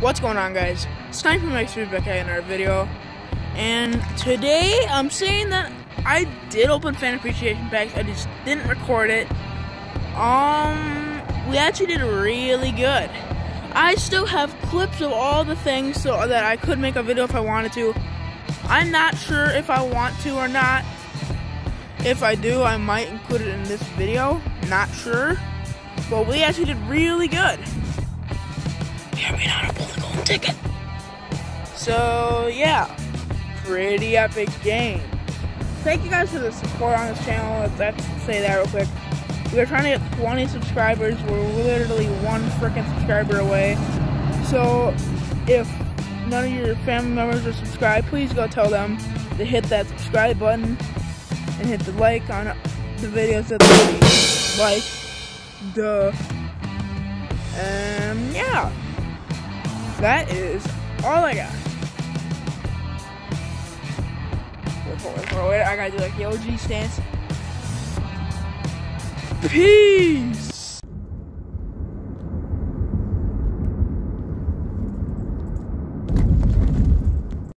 What's going on guys? It's time for my feedback in our video. And today I'm saying that I did open fan appreciation packs, I just didn't record it. Um we actually did really good. I still have clips of all the things so that I could make a video if I wanted to. I'm not sure if I want to or not. If I do, I might include it in this video. Not sure. But we actually did really good. The golden ticket. So yeah, pretty epic game. Thank you guys for the support on this channel. Let's say that real quick. We're trying to get 20 subscribers. We're literally one freaking subscriber away. So if none of your family members are subscribed, please go tell them to hit that subscribe button and hit the like on the videos that they like. Duh. And yeah, that is all I got. I gotta do like the OG stance. Peace!